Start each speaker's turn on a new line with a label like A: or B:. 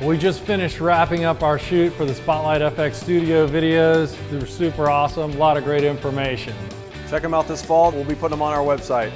A: We just finished wrapping up our shoot for the SpotlightFX Studio videos. They were super awesome, a lot of great information.
B: Check them out this fall. We'll be putting them on our website.